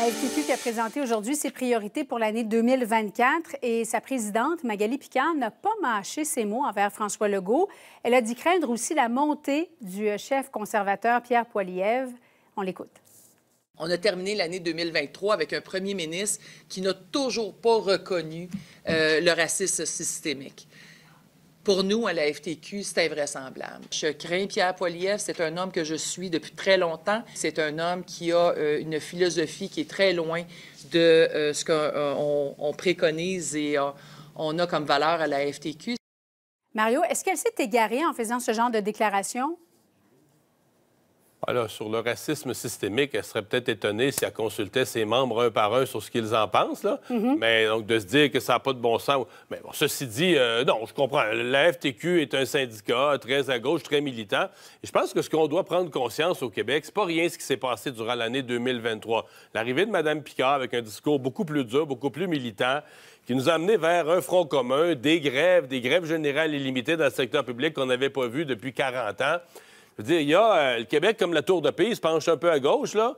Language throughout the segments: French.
La FTQ qui a présenté aujourd'hui ses priorités pour l'année 2024 et sa présidente, Magali Picard, n'a pas mâché ses mots envers François Legault. Elle a dit craindre aussi la montée du chef conservateur Pierre Poilievre. On l'écoute. On a terminé l'année 2023 avec un premier ministre qui n'a toujours pas reconnu euh, le racisme systémique. Pour nous, à la FTQ, c'est invraisemblable. Je crains Pierre Poilievre. C'est un homme que je suis depuis très longtemps. C'est un homme qui a euh, une philosophie qui est très loin de euh, ce qu'on on préconise et euh, on a comme valeur à la FTQ. Mario, est-ce qu'elle s'est égarée en faisant ce genre de déclaration? Alors, sur le racisme systémique, elle serait peut-être étonnée si elle consultait ses membres un par un sur ce qu'ils en pensent. Là. Mm-hmm. Mais donc, de se dire que ça n'a pas de bon sens. Mais bon, ceci dit, euh, non, je comprends. La FTQ est un syndicat très à gauche, très militant. Et je pense que ce qu'on doit prendre conscience au Québec, c'est pas rien ce qui s'est passé durant l'année 2023. L'arrivée de Mme Picard avec un discours beaucoup plus dur, beaucoup plus militant, qui nous a amené vers un front commun, des grèves, des grèves générales illimitées dans le secteur public qu'on n'avait pas vu depuis 40 ans. Je veux dire, il y a euh, le Québec comme la tour de Pise penche un peu à gauche, là.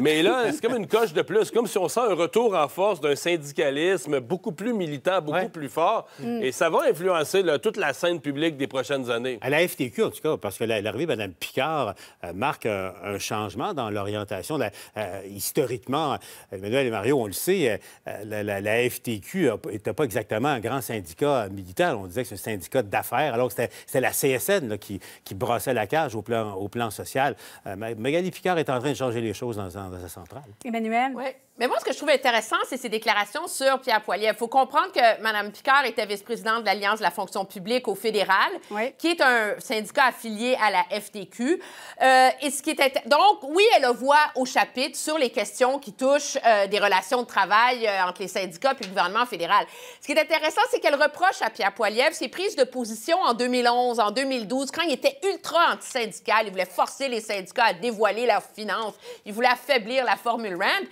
Mais là, c'est comme une coche de plus. comme si on sent un retour en force d'un syndicalisme beaucoup plus militant, beaucoup plus fort. Et ça va influencer toute la scène publique des prochaines années. À la FTQ, en tout cas, parce que l'arrivée de Mme Picard euh, marque un, changement dans l'orientation. Euh, historiquement, Emmanuel et Mario, on le sait, la, FTQ n'était pas exactement un grand syndicat militaire. On disait que c'est un syndicat d'affaires, alors que c'était la CSN qui, qui brassait la cage au plan, au plan social. Euh, Magali Picard est en train de changer les choses dans, dans sa centrale. Emmanuel? Oui. Mais moi, ce que je trouve intéressant, c'est ses déclarations sur Pierre Poilievre. Il faut comprendre que Mme Picard était vice-présidente de l'Alliance de la fonction publique au fédéral, qui est un syndicat affilié à la FTQ. Euh, et ce qui est Donc, oui, elle a voix au chapitre sur les questions qui touchent euh, des relations de travail euh, entre les syndicats et le gouvernement fédéral. Ce qui est intéressant, c'est qu'elle reproche à Pierre Poilievre ses prises de position en 2011, en 2012, quand il était ultra antisyndical. Il voulait forcer les syndicats à dévoiler leurs finances. Il voulait affaiblir la formule RAND.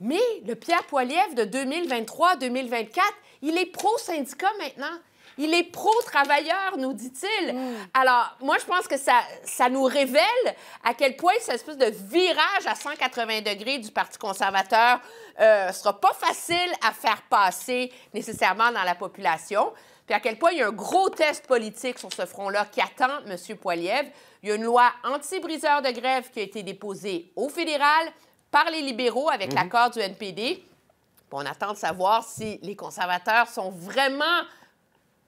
Mais le Pierre Poilievre de 2023-2024, il est pro-syndicat maintenant. Il est pro-travailleur, nous dit-il. Mm. Alors, moi, je pense que ça, ça nous révèle à quel point cette espèce de virage à 180 degrés du Parti conservateur ne euh, sera pas facile à faire passer nécessairement dans la population. Puis à quel point il y a un gros test politique sur ce front-là qui attend M. Poilievre. Il y a une loi anti-briseur de grève qui a été déposée au fédéral, par les libéraux avec mhm. l'accord du NPD. on attend de savoir si les conservateurs sont vraiment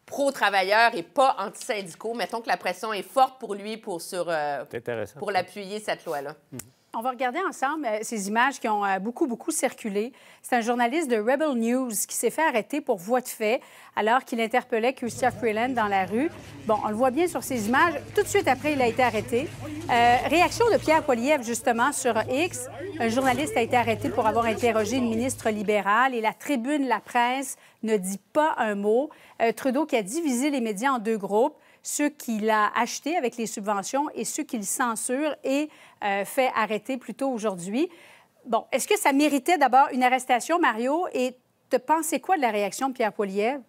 pro-travailleurs et pas anti-syndicaux. Mettons que la pression est forte pour lui pour, sur, euh, pour l'appuyer, cette loi-là. Mhm. On va regarder ensemble euh, ces images qui ont euh, beaucoup, beaucoup circulé. C'est un journaliste de Rebel News qui s'est fait arrêter pour voie de fait alors qu'il interpellait Christophe Freeland dans la rue. Bon, on le voit bien sur ces images. Tout de suite après, il a été arrêté. Euh, réaction de Pierre Poilievre, justement, sur X. Un journaliste a été arrêté pour avoir interrogé une ministre libérale et la tribune La Presse ne dit pas un mot. Trudeau qui a divisé les médias en deux groupes ceux qu'il a achetés avec les subventions et ceux qu'il censure et euh, fait arrêter plus tôt aujourd'hui. Bon, est-ce que ça méritait d'abord une arrestation, Mario? Et te pensais quoi de la réaction de Pierre Poilievre?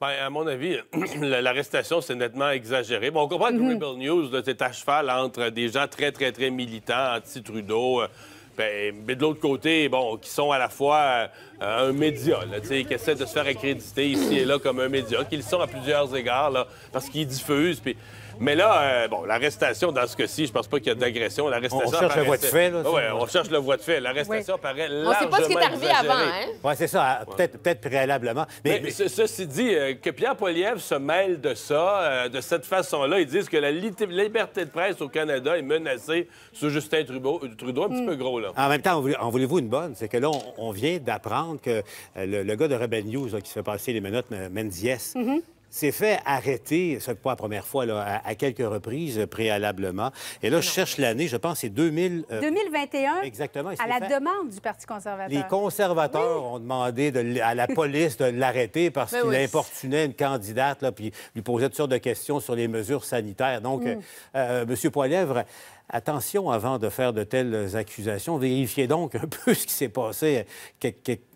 Bien, à mon avis, l'arrestation, c'est nettement exagéré. Bon, on comprend que mm Rebel News, c'est à cheval entre des gens très, très, très militants, anti-Trudeau, euh, ben, mais de l'autre côté, bon, qui sont à la fois euh, un média, là, qui essaient de se faire accréditer ici et là comme un média, qu'ils sont à plusieurs égards, là, parce qu'ils diffusent. Puis mais là, euh, bon, l'arrestation, dans ce cas-ci, je pense pas qu'il y a d'agression. L'arrestation. On cherche la voie de fait, là. Oui, on cherche la voie de fait. L'arrestation paraît largement On sait pas ce qui est arrivé avant, hein? Oui, c'est ça. Peut-être peut préalablement. Mais, ceci dit, euh, que Pierre Poilievre se mêle de ça, euh, de cette façon-là, ils disent que la liberté de presse au Canada est menacée sous Justin Trudeau, Trudeau un petit hmm. peu gros, là. En même temps, en voulez-vous une bonne? C'est que là, on, vient d'apprendre que le, gars de Rebel News, qui se fait passer les menottes, Menzies, mm-hmm s'est fait arrêter, c'est pas la première fois, là, à, quelques reprises préalablement. Et là, je cherche l'année, je pense c'est 2000... 2021. Euh, Exactement. À la demande du Parti conservateur. Les conservateurs ont demandé à la police de l'arrêter parce qu'il importunait une candidate, là, puis lui posait toutes sortes de questions sur les mesures sanitaires. Donc, mm. euh, euh, M. Poilièvre, attention avant de faire de telles accusations. Vérifiez donc un peu ce qui s'est passé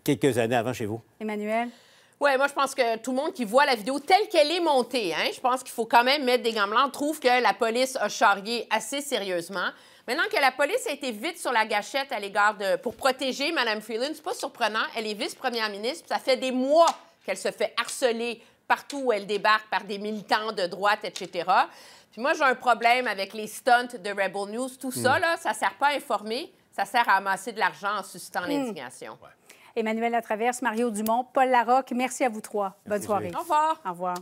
quelques années avant chez vous. Emmanuel? Oui, moi, je pense que tout le monde qui voit la vidéo telle qu'elle est montée, hein, je pense qu'il faut quand même mettre des gants blancs, trouve que la police a charrié assez sérieusement. Maintenant que la police a été vite sur la gâchette à l'égard de... pour protéger Mme Freeland, c'est pas surprenant. Elle est vice-première ministre, ça fait des mois qu'elle se fait harceler partout où elle débarque par des militants de droite, etc. Puis moi, j'ai un problème avec les stunts de Rebel News. Tout ça, hmm. là, ça sert pas à informer, ça sert à amasser de l'argent en suscitant hmm. l'indignation. Emmanuel Latraverse, Mario Dumont, Paul Larocque, merci à vous trois. Bonne soirée. Au revoir. Au revoir.